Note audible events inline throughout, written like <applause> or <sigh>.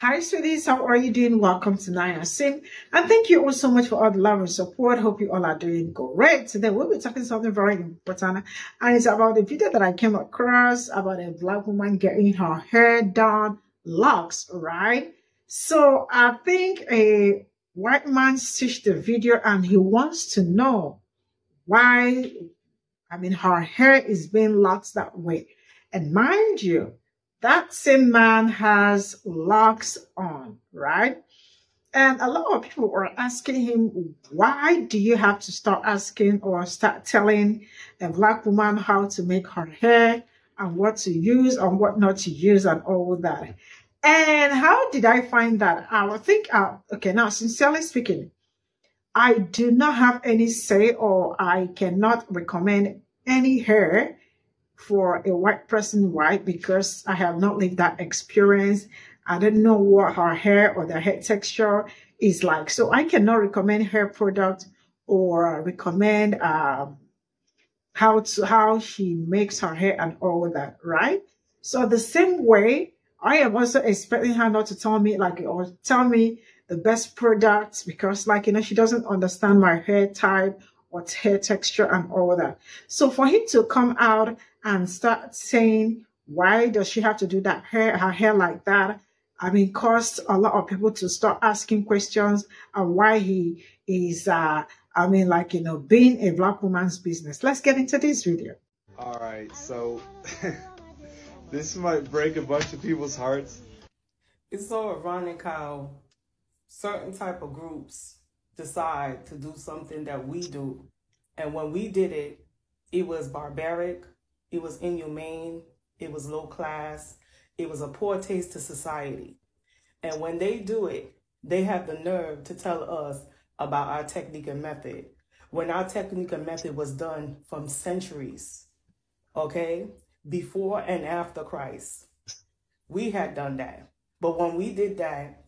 Hi, sweeties. How are you doing? Welcome to Naya Sim. And thank you all so much for all the love and support. Hope you all are doing great. Today, we'll be talking something very important. And it's about a video that I came across about a black woman getting her hair done, locks, right? So I think a white man stitched the video and he wants to know why, I mean, her hair is being locked that way. And mind you, that same man has locks on, right? And a lot of people are asking him, why do you have to start asking or start telling a black woman how to make her hair and what to use and what not to use and all that? And how did I find that? I think, uh, okay, now, sincerely speaking, I do not have any say or I cannot recommend any hair for a white person white because I have not lived that experience. I don't know what her hair or the hair texture is like. So I cannot recommend hair product or recommend um, how to how she makes her hair and all that, right? So the same way, I am also expecting her not to tell me like or tell me the best products because like you know she doesn't understand my hair type or hair texture and all that. So for him to come out and start saying, why does she have to do that hair, her hair like that? I mean, caused a lot of people to start asking questions and why he is, uh, I mean, like, you know, being a black woman's business. Let's get into this video. All right. So <laughs> this might break a bunch of people's hearts. It's so ironic how certain type of groups decide to do something that we do. And when we did it, it was barbaric, it was inhumane, it was low class, it was a poor taste to society. And when they do it, they have the nerve to tell us about our technique and method. When our technique and method was done from centuries, okay, before and after Christ, we had done that. But when we did that,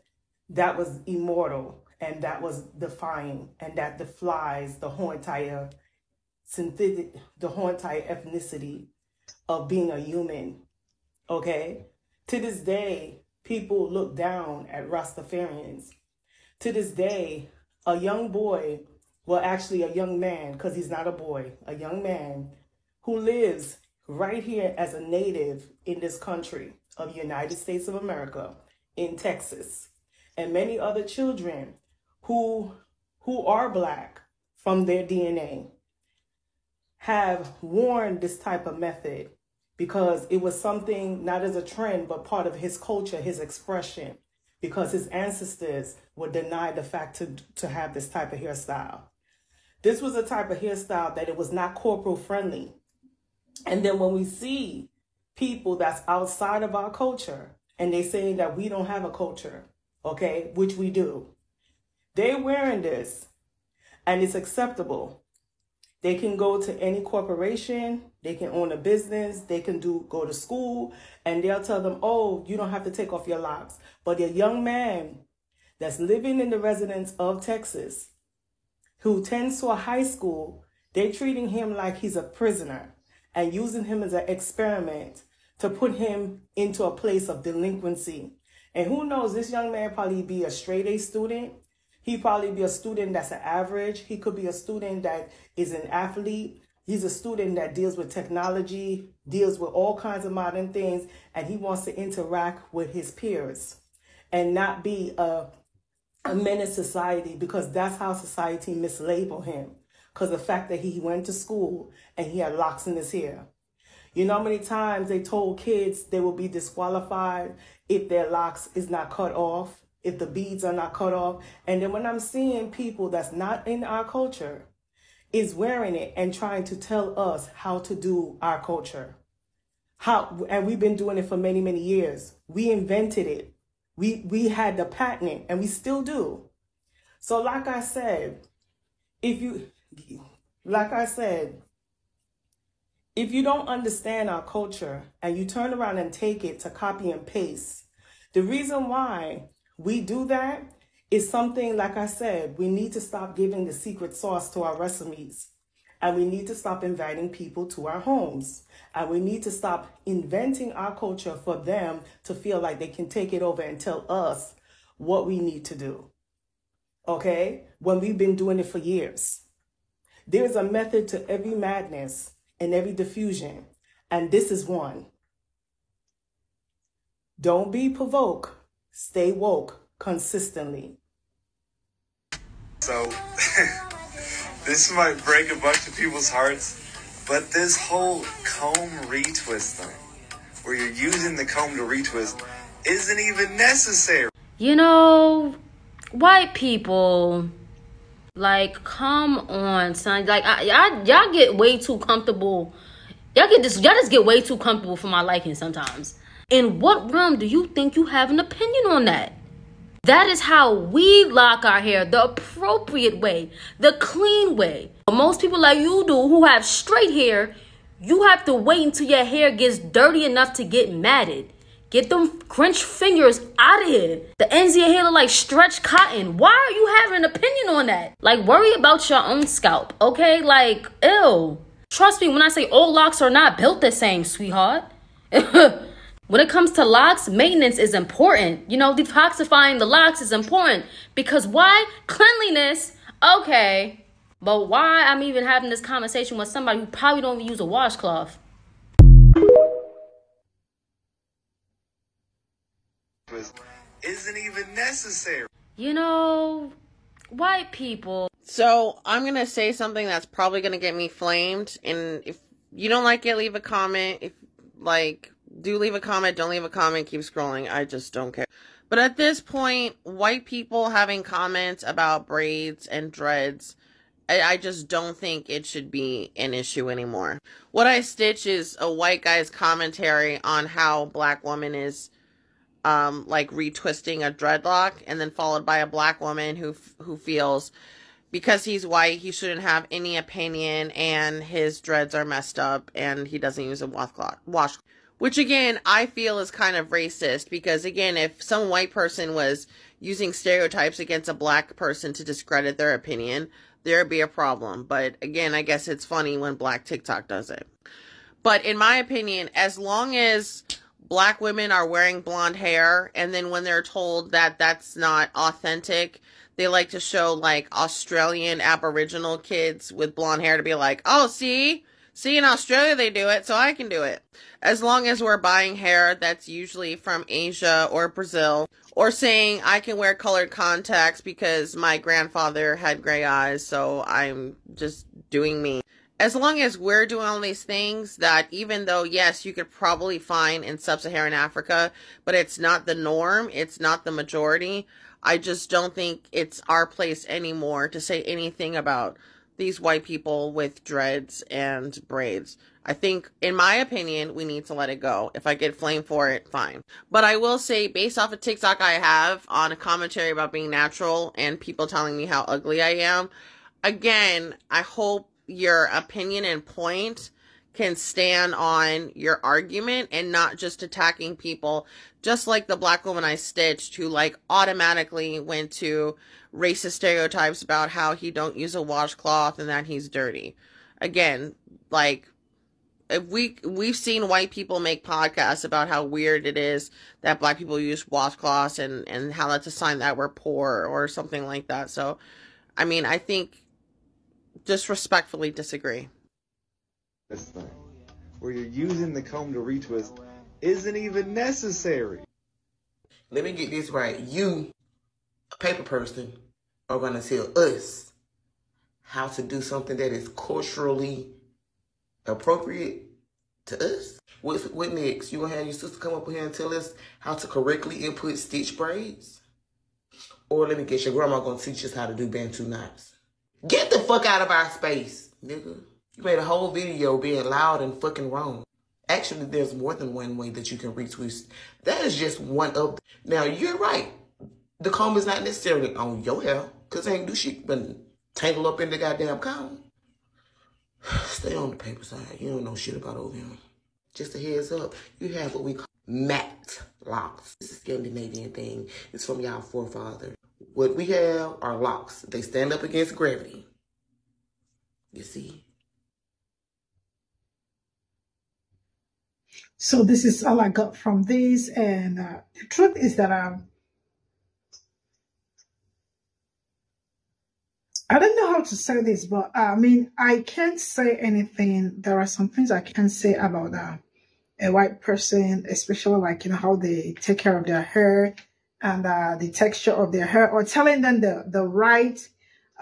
that was immortal and that was defying and that defies the whole entire synthetic the whole entire ethnicity of being a human. Okay? To this day people look down at rastafarians. To this day a young boy well actually a young man because he's not a boy a young man who lives right here as a native in this country of the united states of america in texas. And many other children who who are black from their DNA have worn this type of method because it was something not as a trend but part of his culture, his expression because his ancestors were denied the fact to to have this type of hairstyle. This was a type of hairstyle that it was not corporal friendly. And then when we see people that's outside of our culture and they say that we don't have a culture, okay, which we do. They're wearing this and it's acceptable. They can go to any corporation, they can own a business, they can do go to school, and they'll tell them, oh, you don't have to take off your locks. But a young man that's living in the residence of Texas, who tends to a high school, they're treating him like he's a prisoner and using him as an experiment to put him into a place of delinquency. And who knows, this young man probably be a straight A student he probably be a student that's an average. He could be a student that is an athlete. He's a student that deals with technology, deals with all kinds of modern things, and he wants to interact with his peers and not be a, a menace society because that's how society mislabel him. Because the fact that he went to school and he had locks in his hair. You know how many times they told kids they will be disqualified if their locks is not cut off? If the beads are not cut off. And then when I'm seeing people that's not in our culture is wearing it and trying to tell us how to do our culture. How and we've been doing it for many, many years. We invented it. We we had the patent and we still do. So like I said, if you like I said, if you don't understand our culture and you turn around and take it to copy and paste, the reason why we do that is something, like I said, we need to stop giving the secret sauce to our recipes. And we need to stop inviting people to our homes. And we need to stop inventing our culture for them to feel like they can take it over and tell us what we need to do. Okay? When we've been doing it for years. There's a method to every madness and every diffusion. And this is one. Don't be provoked. Stay woke consistently. So, <laughs> this might break a bunch of people's hearts, but this whole comb retwist thing, where you're using the comb to retwist, isn't even necessary. You know, white people, like, come on, son. Like, I, y'all, y'all get way too comfortable. Y'all get this. Y'all just get way too comfortable for my liking sometimes. In what realm do you think you have an opinion on that? That is how we lock our hair the appropriate way, the clean way. Most people like you do who have straight hair, you have to wait until your hair gets dirty enough to get matted. Get them French fingers out of here. The ends of your hair look like stretched cotton. Why are you having an opinion on that? Like, worry about your own scalp, okay? Like, ew. Trust me when I say all locks are not built the same, sweetheart. <laughs> when it comes to locks, maintenance is important. You know, detoxifying the locks is important because why? Cleanliness, okay. But why I'm even having this conversation with somebody who probably don't even use a washcloth? Isn't even necessary. You know, white people. So I'm gonna say something that's probably gonna get me flamed, and if you don't like it, leave a comment. If like, do leave a comment. Don't leave a comment. Keep scrolling. I just don't care. But at this point, white people having comments about braids and dreads, I, I just don't think it should be an issue anymore. What I stitch is a white guy's commentary on how black woman is um like retwisting a dreadlock and then followed by a black woman who who feels because he's white he shouldn't have any opinion and his dreads are messed up and he doesn't use a washcloth wash which again I feel is kind of racist because again if some white person was using stereotypes against a black person to discredit their opinion there'd be a problem. But again I guess it's funny when black TikTok does it. But in my opinion as long as black women are wearing blonde hair and then when they're told that that's not authentic they like to show like australian aboriginal kids with blonde hair to be like oh see see in australia they do it so i can do it. As long as we're buying hair that's usually from asia or brazil or saying i can wear colored contacts because my grandfather had gray eyes so i'm just doing me. As long as we're doing all these things that even though yes you could probably find in sub-saharan africa but it's not the norm it's not the majority i just don't think it's our place anymore to say anything about these white people with dreads and braids. I think in my opinion we need to let it go. If i get flamed for it fine. But i will say based off of tiktok i have on a commentary about being natural and people telling me how ugly i am again i hope your opinion and point can stand on your argument and not just attacking people just like the black woman I stitched who like automatically went to racist stereotypes about how he don't use a washcloth and that he's dirty. Again, like if we we've seen white people make podcasts about how weird it is that black people use washcloths and and how that's a sign that we're poor or something like that. So I mean, I think just respectfully disagree. This thing, where you're using the comb to retwist, isn't even necessary. Let me get this right. You, a paper person, are going to tell us how to do something that is culturally appropriate to us. What, what next? You gonna have your sister come up here and tell us how to correctly input stitch braids? Or let me guess, your grandma gonna teach us how to do bantu knots. Get the fuck out of our space, nigga. You made a whole video being loud and fucking wrong. Actually, there's more than one way that you can retwist. That is just one of. Now, you're right. The comb is not necessarily on your hair, because ain't do shit been tangled up in the goddamn comb. <sighs> Stay on the paper side. You don't know shit about here. Just a heads up, you have what we call mat locks. This is a Scandinavian thing. It's from y'all forefather. What we have are locks. They stand up against gravity. You see? So this is all I got from this. And uh, the truth is that um, I don't know how to say this, but uh, I mean, I can't say anything. There are some things I can say about uh, a white person, especially like, you know, how they take care of their hair and uh, the texture of their hair or telling them the, the right,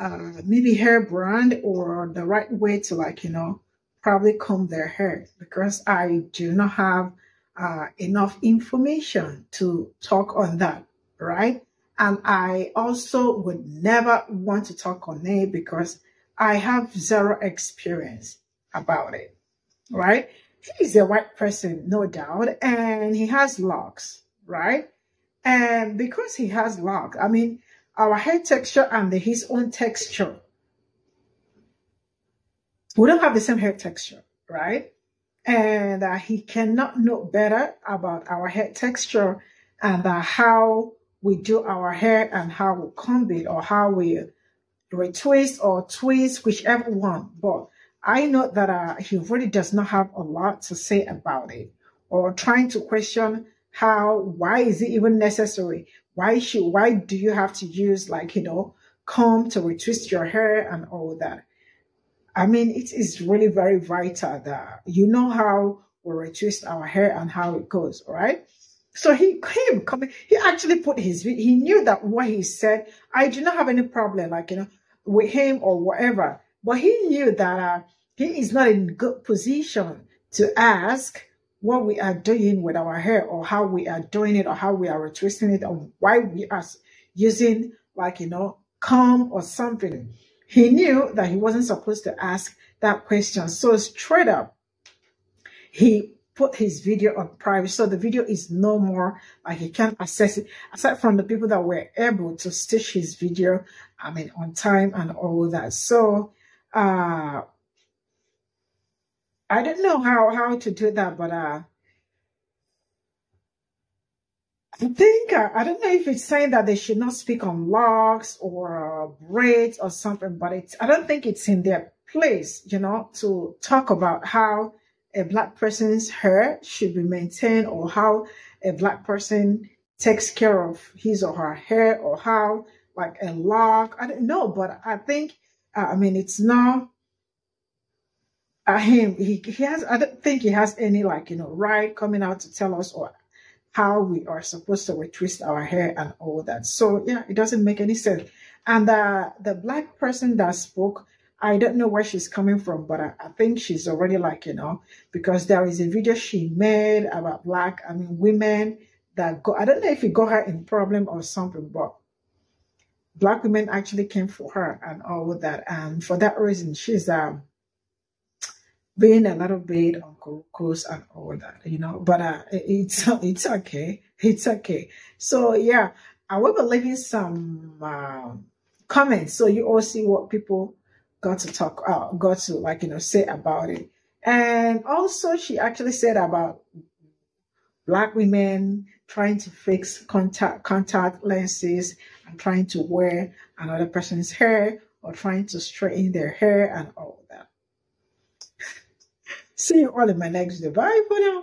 uh, maybe hair brand or the right way to like, you know, probably comb their hair because I do not have uh, enough information to talk on that, right? And I also would never want to talk on it because I have zero experience about it, right? He's a white person, no doubt, and he has locks, right? And because he has locks, I mean, our hair texture and the, his own texture, we don't have the same hair texture, right? And he cannot know better about our hair texture and how we do our hair and how we comb it or how we retwist or twist, whichever one. But I know that uh, he really does not have a lot to say about it or trying to question how, why is it even necessary? Why should, why do you have to use like, you know, comb to retwist your hair and all that? I mean, it is really very vital that you know how we retwist our hair and how it goes, right? So he came coming, he actually put his, he knew that what he said, I do not have any problem, like, you know, with him or whatever. But he knew that uh, he is not in good position to ask what we are doing with our hair or how we are doing it or how we are retwisting it or why we are using like, you know, comb or something. He knew that he wasn't supposed to ask that question. So straight up, he put his video on private. So the video is no more, like he can't access it, aside from the people that were able to stitch his video, I mean, on time and all that. So, uh, I don't know how, how to do that, but, uh, I think, uh, I don't know if it's saying that they should not speak on locks or uh, braids or something, but it's, I don't think it's in their place, you know, to talk about how a black person's hair should be maintained or how a black person takes care of his or her hair or how like a lock. I don't know, but I think, uh, I mean, it's not uh, him. He, he has, I don't think he has any like, you know, right coming out to tell us or how we are supposed to retwist our hair and all that. So yeah, it doesn't make any sense. And uh, the black person that spoke, I don't know where she's coming from, but I, I, think she's already like, you know, because there is a video she made about black, I mean, women that go, I don't know if it got her in problem or something, but black women actually came for her and all that. And for that reason, she's um, being a little bit on course and all that, you know, but uh, it's, <laughs> it's okay. It's okay. So yeah, I will be leaving some uh, comments so you all see what people got to talk uh, got to like you know say about it and also she actually said about black women trying to fix contact contact lenses and trying to wear another person's hair or trying to straighten their hair and all see you all in my next video bye for now